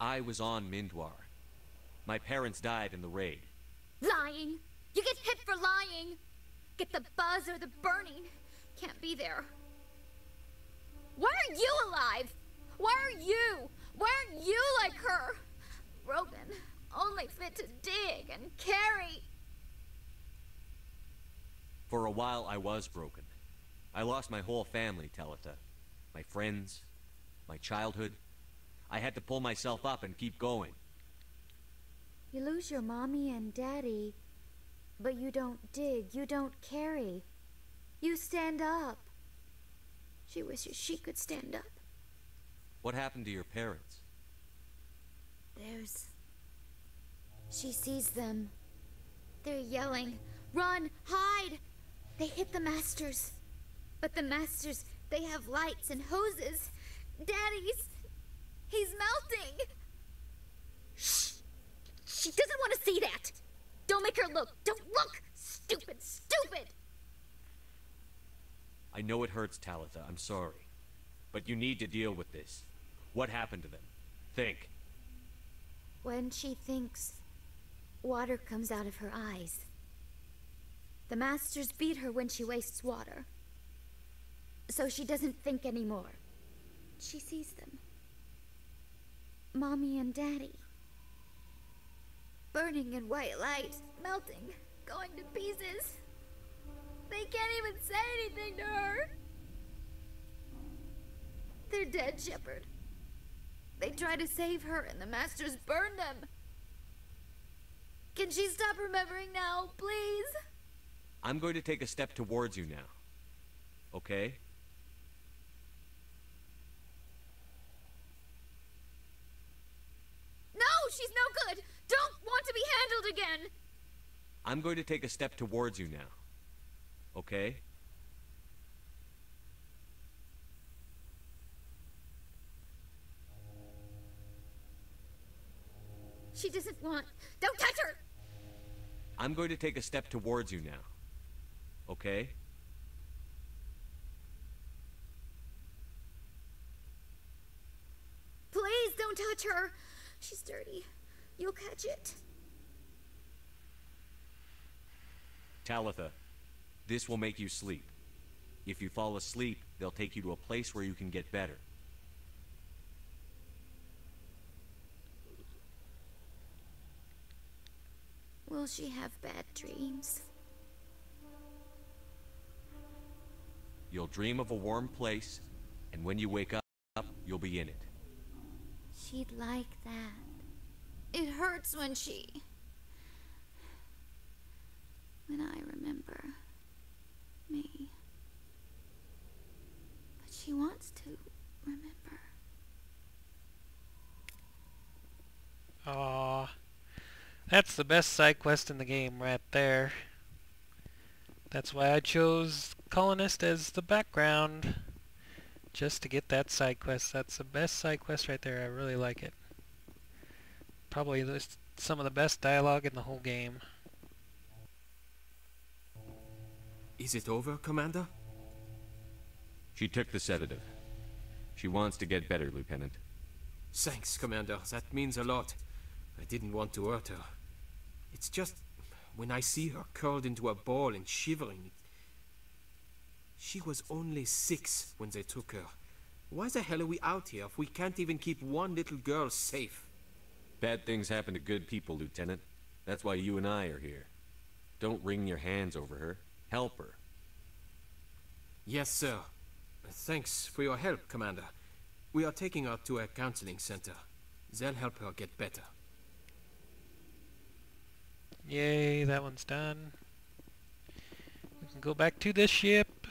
I was on Mindoir. My parents died in the raid. Lying! You get hit for lying! Get the buzz or the burning. Can't be there. Why are you alive? Why are you? Why aren't you like her? Broken, only fit to dig and carry. For a while, I was broken. I lost my whole family, Talitha. My friends, my childhood. I had to pull myself up and keep going. You lose your mommy and daddy, but you don't dig, you don't carry. You stand up. She wishes she could stand up. What happened to your parents? There's. She sees them. They're yelling, Run! Hide! They hit the masters. But the masters, they have lights and hoses. Daddy's. He's melting! Shh! She doesn't want to see that! Don't make her look! Don't look! Stupid, stupid! I know it hurts, Talitha. I'm sorry. But you need to deal with this. What happened to them? Think. When she thinks, water comes out of her eyes. The masters beat her when she wastes water. So she doesn't think anymore. She sees them. Mommy and Daddy. Burning in white light, melting, going to pieces. They can't even say anything to her. They're dead, Shepard. They try to save her, and the Masters burn them. Can she stop remembering now, please? I'm going to take a step towards you now. Okay? No, she's no good. Don't want to be handled again. I'm going to take a step towards you now. Okay? She doesn't want. Don't touch her! I'm going to take a step towards you now. Okay? Please don't touch her. She's dirty. You'll catch it. Talitha, this will make you sleep. If you fall asleep, they'll take you to a place where you can get better. Will she have bad dreams? You'll dream of a warm place, and when you wake up, you'll be in it. She'd like that. It hurts when she. When I remember me. But she wants to remember. Aww. That's the best side quest in the game right there. That's why I chose Colonist as the background. Just to get that side quest. That's the best side quest right there. I really like it. Probably the, some of the best dialogue in the whole game. Is it over, Commander? She took the sedative. She wants to get better, Lieutenant. Thanks, Commander. That means a lot. I didn't want to hurt her. It's just when I see her curled into a ball and shivering. She was only six when they took her. Why the hell are we out here if we can't even keep one little girl safe? Bad things happen to good people, Lieutenant. That's why you and I are here. Don't wring your hands over her. Help her. Yes, sir. Thanks for your help, Commander. We are taking her to a counseling center. They'll help her get better. Yay, that one's done. We can go back to the ship.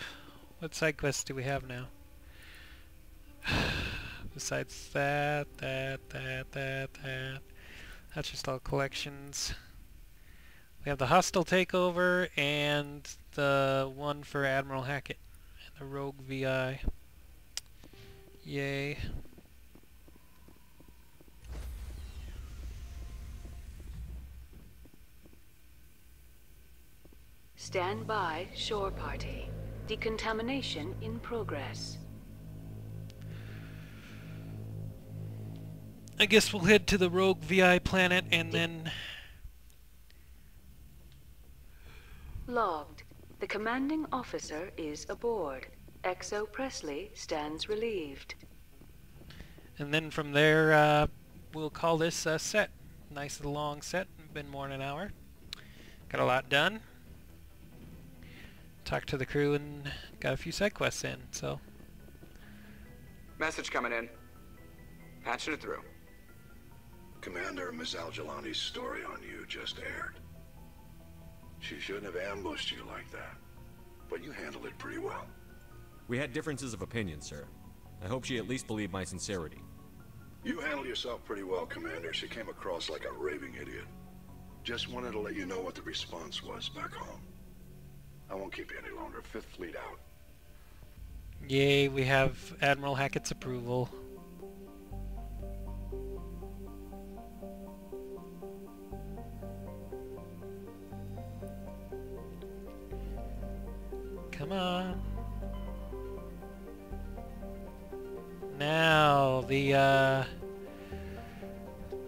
What side quests do we have now? Besides that, that, that, that, that. That's just all collections. We have the hostile takeover and the one for Admiral Hackett and the Rogue VI. Yay. Stand by, shore party. Decontamination in progress. I guess we'll head to the rogue VI planet and then... Logged. The commanding officer is aboard. XO Pressly stands relieved. And then from there, uh, we'll call this a set. Nice little long set. Been more than an hour. Got a lot done. Talked to the crew and got a few side quests in, so... Message coming in. Patching it through. Commander, Miss Al-Jilani's story on you just aired. She shouldn't have ambushed you like that. But you handled it pretty well. We had differences of opinion, sir. I hope she at least believed my sincerity. You handled yourself pretty well, Commander. She came across like a raving idiot. Just wanted to let you know what the response was back home. I won't keep you any longer. Fifth Fleet out. Yay, we have Admiral Hackett's approval. Come on. Now, the uh,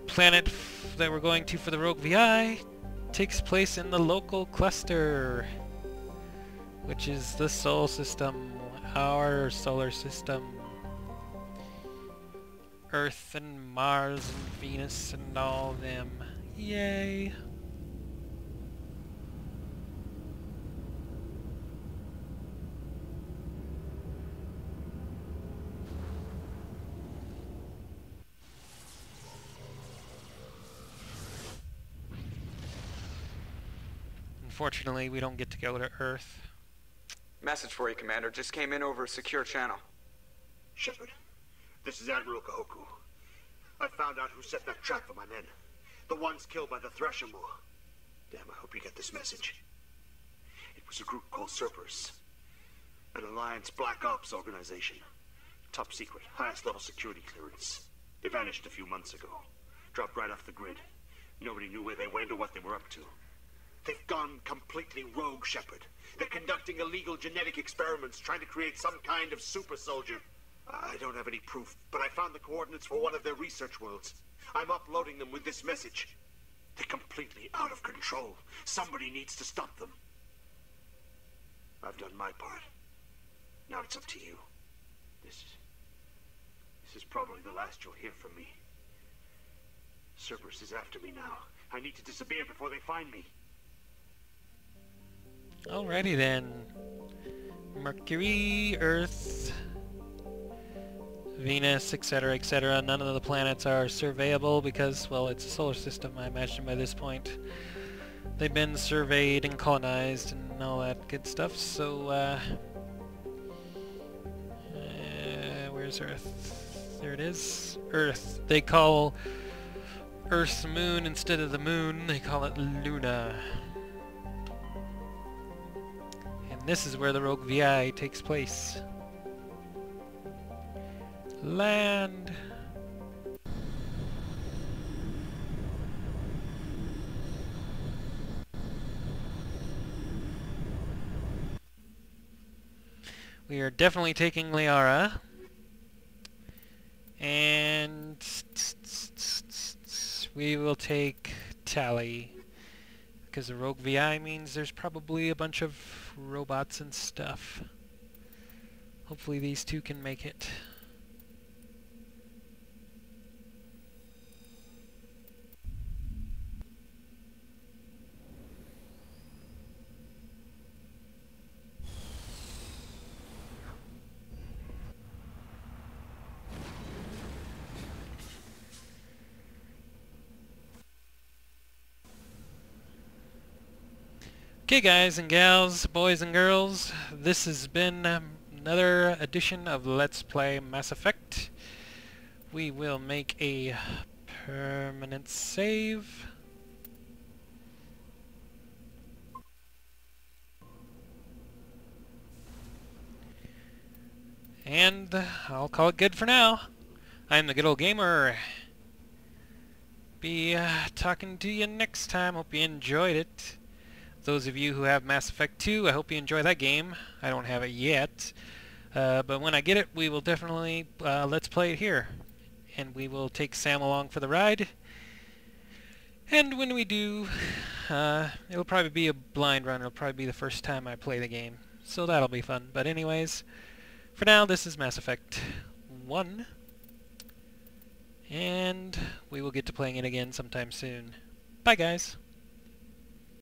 planet that we're going to for the Rogue VI takes place in the local cluster, which is the Sol system, our solar system. Earth and Mars and Venus and all them. Yay! Unfortunately, we don't get to go to Earth. Message for you, Commander. Just came in over a secure channel. Shepard, this is Admiral Kahoku. I found out who set that trap for my men. The ones killed by the Thresher Maw. Damn, I hope you get this message. It was a group called Cerberus. An Alliance Black Ops organization. Top secret, highest level security clearance. They vanished a few months ago. Dropped right off the grid. Nobody knew where they went or what they were up to. They've gone completely rogue, Shepard. They're conducting illegal genetic experiments, trying to create some kind of super soldier. I don't have any proof, but I found the coordinates for one of their research worlds. I'm uploading them with this message. They're completely out of control. Somebody needs to stop them. I've done my part. Now it's up to you. This This is probably the last you'll hear from me. Cerberus is after me now. I need to disappear before they find me. Alrighty then. Mercury, Earth, Venus, etc., etc. None of the planets are surveyable because, well, it's a solar system, I imagine, by this point. They've been surveyed and colonized and all that good stuff, so, uh... uh where's Earth? There it is. Earth. They call Earth's moon instead of the moon, they call it Luna. This is where the Rogue VI takes place. Land! We are definitely taking Liara. And we will take Tali. Because the Rogue VI means there's probably a bunch of robots and stuff. Hopefully these two can make it. Okay guys and gals, boys and girls, this has been another edition of Let's Play Mass Effect. We will make a permanent save. And I'll call it good for now. I'm the good old gamer. Be uh, talking to you next time. Hope you enjoyed it those of you who have Mass Effect 2, I hope you enjoy that game. I don't have it yet. Uh, but when I get it, we will definitely uh, let's play it here. and we will take Sam along for the ride. And when we do, uh, it'll probably be a blind run. It'll probably be the first time I play the game. So that'll be fun. But anyways, for now, this is Mass Effect 1. And we will get to playing it again sometime soon. Bye, guys.